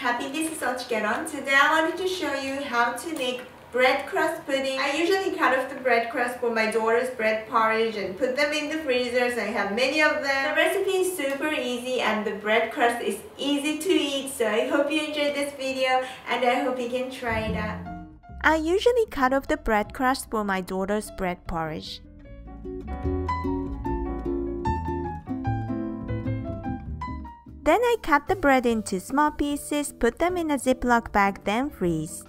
happy this is Ochikeron. Today I wanted to show you how to make bread crust pudding. I usually cut off the bread crust for my daughter's bread porridge and put them in the freezer so I have many of them. The recipe is super easy and the bread crust is easy to eat so I hope you enjoyed this video and I hope you can try it out. I usually cut off the bread crust for my daughter's bread porridge. Then I cut the bread into small pieces, put them in a Ziploc bag, then freeze.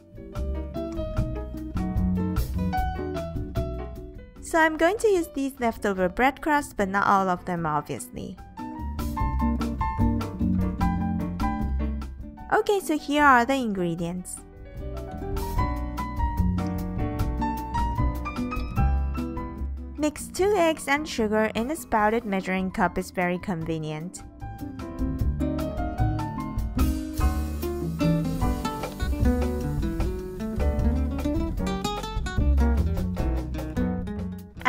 So I'm going to use these leftover bread crusts, but not all of them obviously. Okay, so here are the ingredients. Mix 2 eggs and sugar in a spouted measuring cup is very convenient.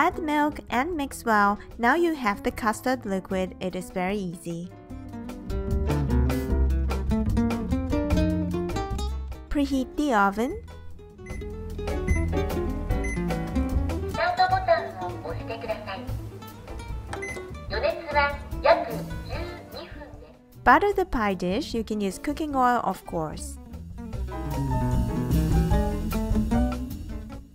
Add milk and mix well. Now you have the custard liquid. It is very easy. Preheat the oven. Butter the pie dish. You can use cooking oil of course.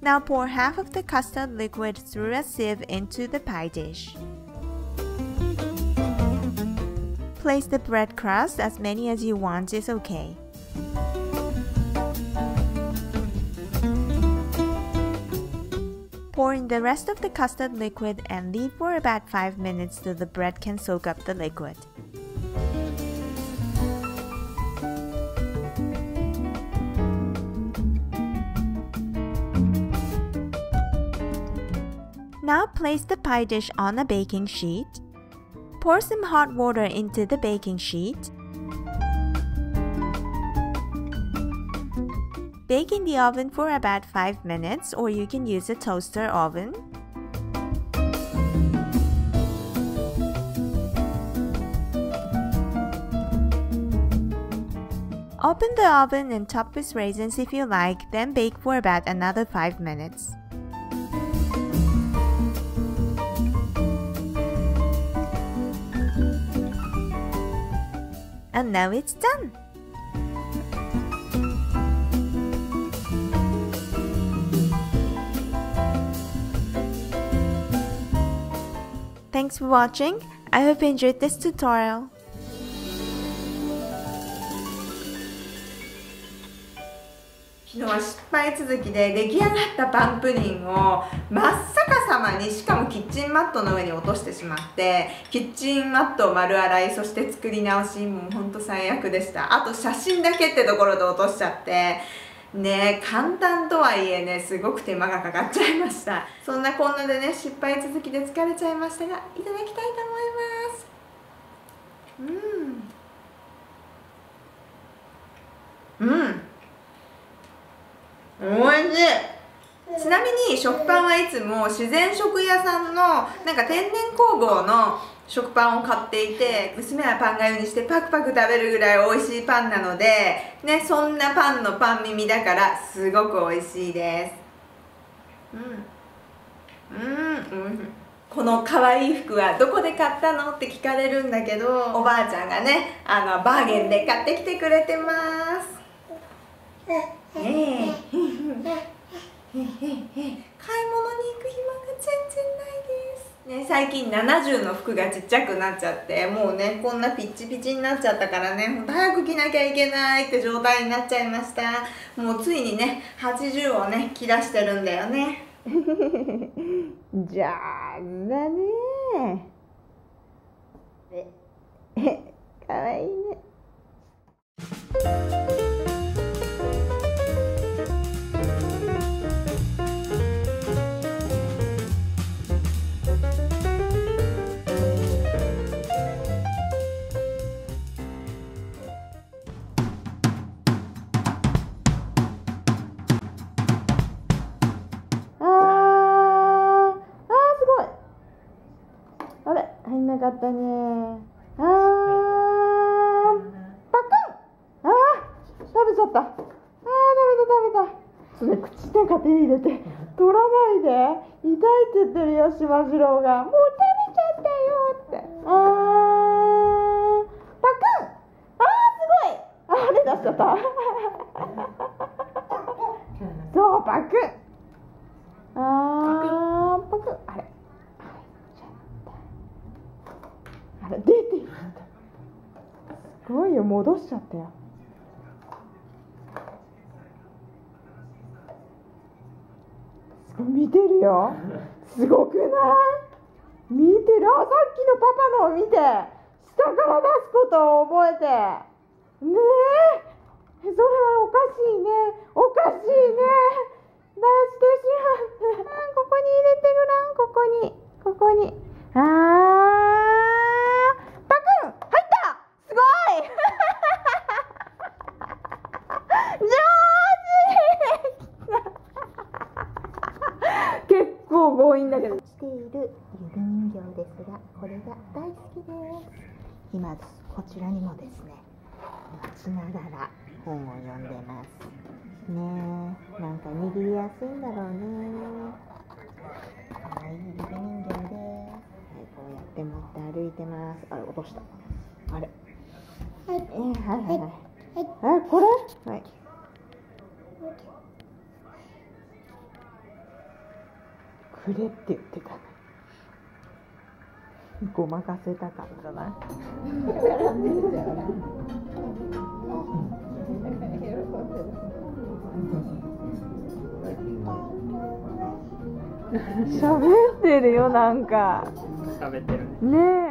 Now pour half of the custard liquid through a sieve into the pie dish. Place the bread crust as many as you want is okay. Pour in the rest of the custard liquid and leave for about 5 minutes so the bread can soak up the liquid. Now place the pie dish on a baking sheet. Pour some hot water into the baking sheet. Bake in the oven for about 5 minutes or you can use a toaster oven. Open the oven and top with raisins if you like, then bake for about another 5 minutes. And now it's done! Thanks for watching. I hope you enjoyed this tutorial. 昨日は失敗続きで出来上がったパンプディンを真っ逆 さまにしかもキッチンマットの上に落としてしまってキッチンマットを丸洗いそして作り直しもうほんと最悪でした。あと写真だけってところで落としちゃってね簡単とはいえねすごく手間がかかっちゃいました。そんなこんなでね失敗続きで疲れちゃいましたがいただきたいと思います。うん。うん。おいしい。ちなみに食パンはいつも自然食屋さんのなんか天然工房の食パンを買っていて娘はパンがゆにしてパクパク食べるぐらい美味しいパンなのでねそんなパンのパン耳だからすごく美味しいです。うん。うん。この可愛い服はどこで買ったのって聞かれるんだけどおばあちゃんがねあのバーゲンで買ってきてくれてます。ええ。最近70の服がちっちゃくなっちゃってもうねこんなピッチピチになっちゃったからねほんと早く着なきゃいけないって状態になっちゃいました。もうついにね80をね着出してるんだよね。じゃあだねえ かわいいね。なかったね。あー。パカン。あー。食べちゃった。あー食べた食べた。それ口のか手に入れて 取らないで。痛いって言ってるよしまじろうが。もう食べちゃったよって。あー。パカン。あーすごい。あー出しちゃった。そうパクあれ出ていったすごいよ戻しちゃったよ。見てるよ。すごくない？見てる？あさっきのパパのを見て。下から出すことを覚えて。ねえ。それはおかしいね。おかしいね出してしまったここに入れてごらんここにここにあーパクン入ったすごい上手結構強引だけどしているゆる人形です。がこれが大好きです今こちらにもです。ね待ちながら本を読んでますね。えなんか握りやすいんだろうね。かわいいゆる人形ですはいこうやって持って歩いてます。あれ落とした？あれはい、えー、はいはい。はいえこれ？はいくれって言ってたごまかせたかったな。喋ってるよなんか。食べてる。ねねえ